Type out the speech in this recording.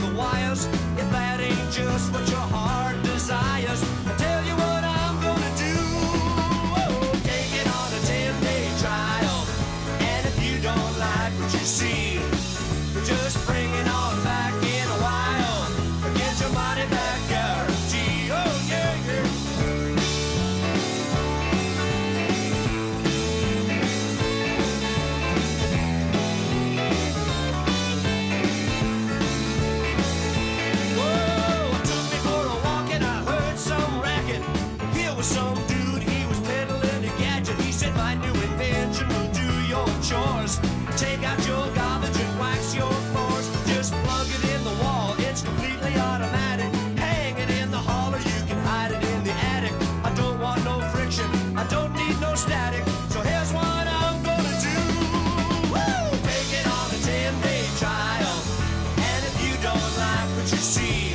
the wires. If that ain't just what your heart desires, I tell you what I'm gonna do. Take it on a 10 day trial. And if you don't like what you see, see.